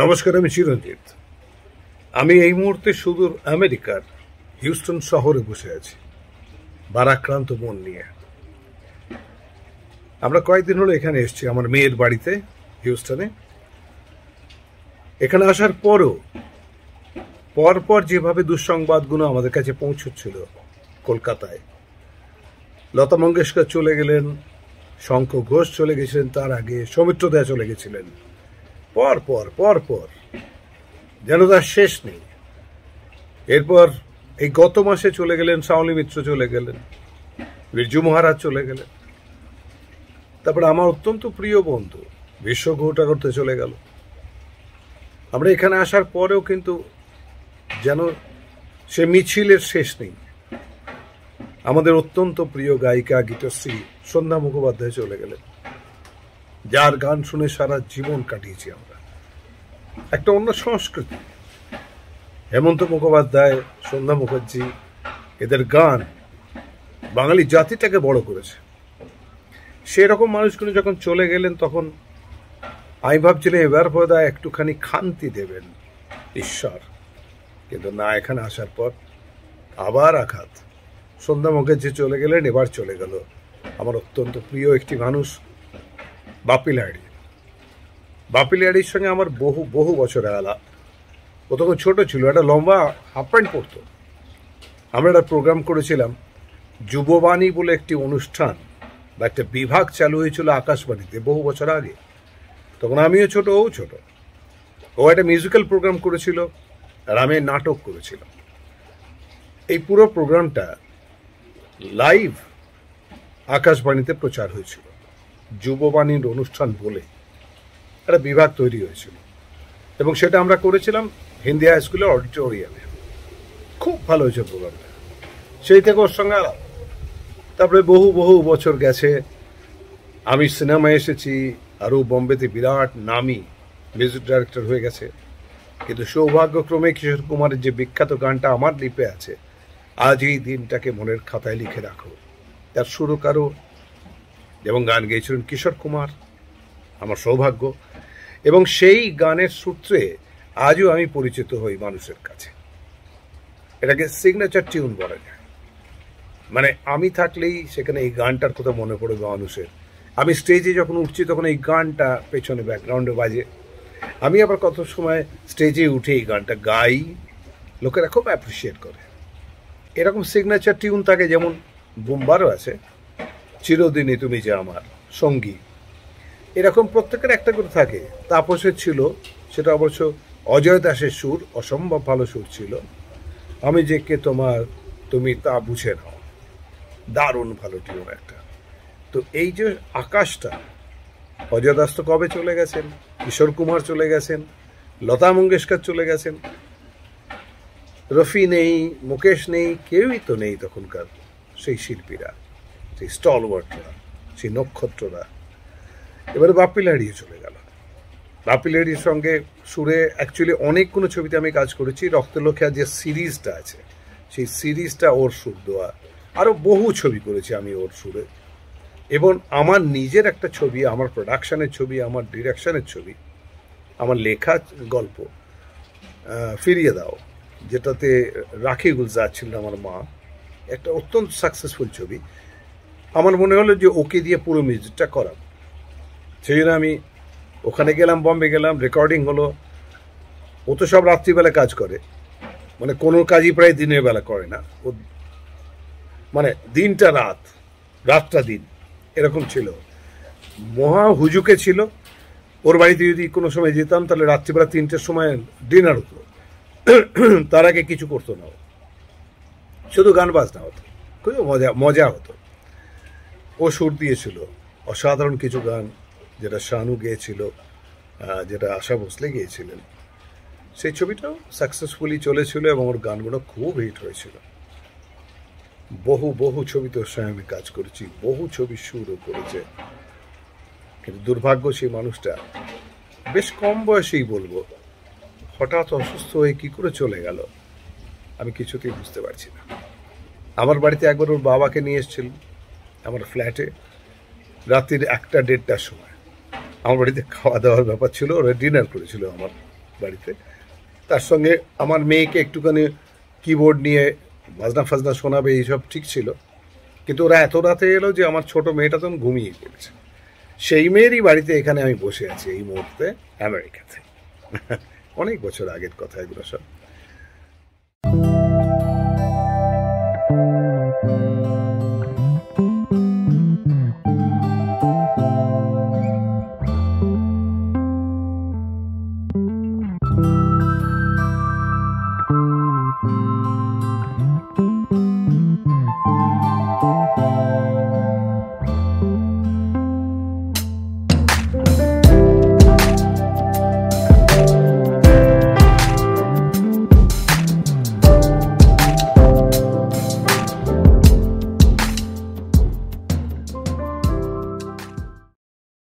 নমস্কার, আমি চিরঞ্জিত। আমি এই মুহূর্তে সুদূর আমেরিকার হিউস্টন শহরে বসে আছি বারাক্রান্ত মন নিয়ে। আমরা কয়েকদিন হলো এখানে এসেছি, আমার মেয়ের বাড়িতে, হিউস্টনে। এখানে আসার পরও, পরপর যেভাবে দুঃসংবাদগুলো আমাদের কাছে পৌঁছচ্ছিল কলকাতায়, লতা মঙ্গেশকর চলে গেলেন শঙ্খ ঘোষ চলে গেছিলেন, তার আগে সৌমিত্র দা চলে গেছিলেন। পর পর পর পর। যেন তার শেষ নেই। এরপর এই গত মাসে চলে গেলেন, শাওলি মিত্র চলে গেলেন, বিরজু মহারাজ চলে গেলেন। তারপরে আমার অত্যন্ত প্রিয় বন্ধু বিশ্ব ঘোটা করতে চলে গেল। আমরা এখানে আসার পরেও কিন্তু যেন সে মিছিলের শেষ নেই। আমাদের অত্যন্ত প্রিয় গায়িকা, গীতশ্রী সন্ধ্যা মুখোপাধ্যায় চলে গেলেন। যার গান শুনে সারা জীবন কাটিয়েছি আমরা। একটা অন্য সংস্কৃতি। হেমন্ত মুখোপাধ্যায়, সন্ধ্যা মুখার্জি, এদের গান বাঙালি জাতিটাকে বড় করেছে। সেরকম মানুষগুলো যখন চলে গেলেন, তখন আমি ভাবছিলাম, এবার বোধ একটুখানি খান্তি দেবেন ঈশ্বর। কিন্তু না, এখানে আসার পর আবার আঘাত। সন্ধ্যা মুখার্জি চলে গেলেন, এবার চলে গেল। আমার অত্যন্ত প্রিয় একটি মানুষ বাপি লাহিড়ি বাপি লাহিড়ির সঙ্গে আমার বহু বহু বছর আলাপ। ও তখন ছোট ছিল, একটা লম্বা হাফ প্যান্ট পরতো। আমরা একটা প্রোগ্রাম করেছিলাম, যুববাণী বলে একটি অনুষ্ঠান বা একটা বিভাগ চালু হয়েছিল আকাশবাণীতে বহু বছর আগে। তখন আমিও ছোট, ও ছোট। ও একটা মিউজিক্যাল প্রোগ্রাম করেছিল আর আমি নাটক করেছিলাম। এই পুরো প্রোগ্রামটা লাইভ আকাশবাণীতে প্রচার হয়েছিল। যুববাণীর অনুষ্ঠান বলে একটা বিভাগ তৈরি হয়েছিল। এবং সেটা আমরা করেছিলাম হিন্দি হাই স্কুলের অডিটোরিয়ামে। খুব ভালো হয়েছে প্রোগ্রামটা। সেই থেকে ওর সঙ্গে তারপরে বহু বহু বছর গেছে। আমি সিনেমায় এসেছি, আরও বম্বেতে বিরাট নামি মিউজিক ডাইরেক্টর হয়ে গেছে। কিন্তু সৌভাগ্যক্রমে কিশোর কুমারের যে বিখ্যাত গানটা আমার লিপে আছে আজ এই দিনটাকে মনের খাতায় লিখে রাখো। তার সুরকারও এবং গান গেয়েছিলেন কিশোর কুমার, আমার সৌভাগ্য। এবং সেই গানের সূত্রে আজও আমি পরিচিত হই মানুষের কাছে। এটাকে সিগনেচার টিউন বলা যায়। মানে আমি থাকলেই সেখানে এই গানটার কথা মনে পড়বে মানুষের। আমি স্টেজে যখন উঠছি তখন এই গানটা পেছনে ব্যাকগ্রাউন্ডে বাজে। আমি আবার কত সময় স্টেজে উঠে এই গানটা গাই, লোকেরা খুব অ্যাপ্রিসিয়েট করে। এরকম সিগনেচার টিউন থাকে, যেমন বুম্বারও আছে। চিরদিনই তুমি যে আমার সঙ্গী। এরকম প্রত্যেকের একটা করে থাকে। তাপসের ছিল, সেটা অবশ্য অজয় দাসের সুর, অসম্ভব ভালো সুর ছিল। আমি যে কে তোমার, তুমি তা বুঝে নাও। দারুণ ভালো টিউন একটা। তো এই যে আকাশটা, অজয় দাস তো কবে চলে গেছেন? কিশোর কুমার চলে গেছেন? লতা মঙ্গেশকর চলে গেছেন? রফি নেই, মুকেশ নেই, কেউই তো নেই তখনকার সেই শিল্পীরা। সেই স্টলওয়ার্টরা সেই নক্ষত্ররা। এবারে বাপ্পি লাহিড়িয়ে চলে গেল। বাপ্পি লাহিড়ির সঙ্গে সুরে অ্যাকচুয়ালি অনেকগুলো ছবিতে আমি কাজ করেছি। রক্তলক্ষা যে সিরিজটা আছে, সেই সিরিজটা ওর সুর দেওয়া। আরও বহু ছবি করেছি আমি ওর সুরে। এবং আমার নিজের একটা ছবি, আমার প্রোডাকশানের ছবি, আমার ডিরেকশনের ছবি, আমার লেখা গল্প ফিরিয়ে দাও, যেটাতে রাখি গুলজার ছিলেন আমার মা। একটা অত্যন্ত সাকসেসফুল ছবি। আমার মনে হলো যে ওকে দিয়ে পুরো মিউজিকটা করাব। সেই জন্য আমি ওখানে গেলাম, বম্বে গেলাম রেকর্ডিং হলো। ও তো সব রাত্রিবেলা কাজ করে। মানে কোনো কাজই প্রায় দিনের বেলা করে না। ও মানে দিনটা রাত, রাতটা দিন, এরকম ছিল। মহা হুজুকে ছিল। ওর বাড়িতে যদি কোনো সময় যেতাম, তাহলে রাত্রিবেলা তিনটের সময় ডিনার হতো। তার আগে কিছু করতো না শুধু গান বাজনা হতো। খুব মজা মজা হতো। ও সুর দিয়েছিল। অসাধারণ কিছু গান যেটা শানু গেয়েছিল যেটা আশা ভোসলে গিয়েছিলেন। সেই ছবিটাও সাকসেসফুলি চলেছিল এবং ওর গানগুলো খুব হিট হয়েছিল। বহু বহু ছবিতে ওর সঙ্গে আমি কাজ করেছি, বহু ছবি সুরও করেছে। কিন্তু দুর্ভাগ্য সেই মানুষটা, বেশ কম বয়সেই বলব, হঠাৎ অসুস্থ হয়ে কি করে চলে গেল, আমি কিছুতেই বুঝতে পারছি না। আমার বাড়িতে একবার ওর বাবাকে নিয়ে এসেছিল আমার ফ্ল্যাটে রাত্রির একটা দেড়টার সময়। আমার বাড়িতে খাওয়া দাওয়ার ব্যাপার ছিল, ওরা ডিনার করেছিল আমার বাড়িতে। তার সঙ্গে আমার মেয়েকে একটুখানি কিবোর্ড নিয়ে বাজনা ফাজনা শোনাবে, এইসব ঠিক ছিল। কিন্তু ওরা এত রাতে এলো যে আমার ছোট মেয়েটা তখন ঘুমিয়ে পড়েছে। সেই মেয়েরই বাড়িতে এখানে আমি বসে আছি এই মুহূর্তে আমেরিকাতে। অনেক বছর আগের কথা এগুলো সব।